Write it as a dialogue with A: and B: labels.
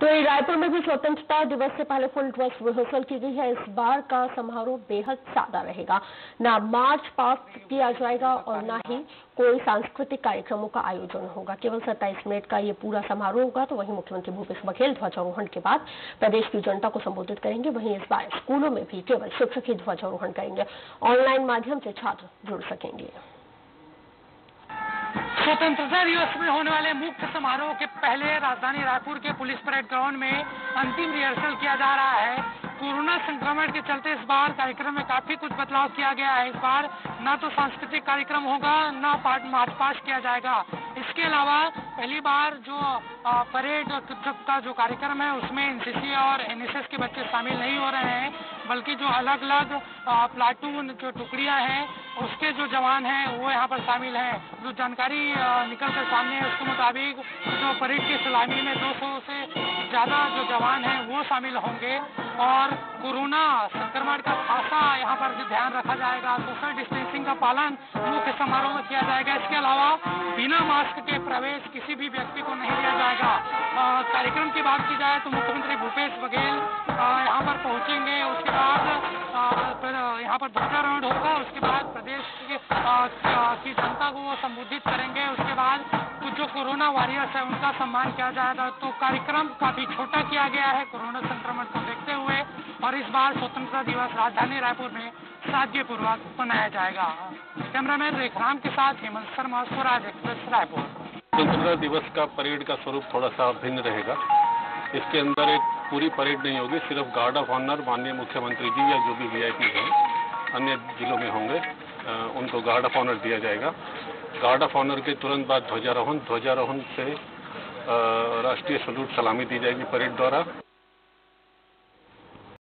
A: तो रायपुर में भी स्वतंत्रता दिवस से पहले फुल ड्रेस रिहर्सल की गई है। इस बार का समारोह बेहद सादा रहेगा। न मार्च पास्ट किया जाएगा और न ही कोई सांस्कृतिक कार्यक्रमों का आयोजन होगा। केवल 27 मिनट का ये पूरा समारोह होगा तो वहीं मुख्यमंत्री भूपेश बघेल ध्वजारोहण के बाद प्रदेश की जनता को संबोधित करेंगे। वहीं इस बार स्कूलों में भी केवल शिक्षक ही ध्वजारोहण करेंगे। ऑनलाइन माध्यम से छात्र जुड़ सकेंगे।
B: स्वतंत्रता दिवस में होने वाले मुख्य समारोह के पहले राजधानी रायपुर के पुलिस परेड ग्राउंड में अंतिम रिहर्सल किया जा रहा है। कोरोना संक्रमण के चलते इस बार कार्यक्रम में काफ़ी कुछ बदलाव किया गया है। इस बार न तो सांस्कृतिक कार्यक्रम होगा, न मार्च पास्ट किया जाएगा। इसके अलावा पहली बार जो परेड का जो कार्यक्रम है, उसमें एनसीसी और एनएसएस के बच्चे शामिल नहीं हो रहे हैं, बल्कि जो अलग अलग प्लाटून जो टुकड़ियाँ हैं उसके जो जवान हैं, वो यहाँ पर शामिल हैं। जो जानकारी निकल कर सामने है, उसके मुताबिक जो परेड की सलामी में 200 से ज़्यादा जो जवान हैं, वो शामिल होंगे। और कोरोना संक्रमण का खासा यहाँ पर ध्यान रखा जाएगा। सोशल डिस्टेंसिंग का पालन मुख्य समारोह में किया जाएगा। इसके अलावा बिना मास्क के प्रवेश किसी भी व्यक्ति को नहीं दिया जाएगा। कार्यक्रम की बात की जाए तो मुख्यमंत्री भूपेश बघेल यहाँ पर पहुँचेंगे यहाँ पर ध्वजारोहण होगा, उसके बाद प्रदेश की जनता को वो संबोधित करेंगे। उसके बाद कुछ जो कोरोना वॉरियर्स है, उनका सम्मान किया जाएगा। तो कार्यक्रम काफ़ी छोटा किया गया है कोरोना संक्रमण को देखते हुए, और इस बार स्वतंत्रता दिवस राजधानी रायपुर में साध्यपूर्वक मनाया जाएगा। कैमरामैन रेखराम के साथ हेमंत शर्मा, स्वराज एक्सप्रेस, रायपुर।
C: स्वतंत्रता दिवस का परेड का स्वरूप थोड़ा सा भिन्न रहेगा। इसके अंदर एक पूरी परेड नहीं होगी, सिर्फ़ गार्ड ऑफ़ ऑनर माननीय मुख्यमंत्री जी या जो भी वीआईपी हैं अन्य जिलों में होंगे उनको गार्ड ऑफ़ ऑनर दिया जाएगा। गार्ड ऑफ़ ऑनर के तुरंत बाद ध्वजारोहण ध्वजारोहण से राष्ट्रीय सलूट सलामी दी जाएगी परेड द्वारा।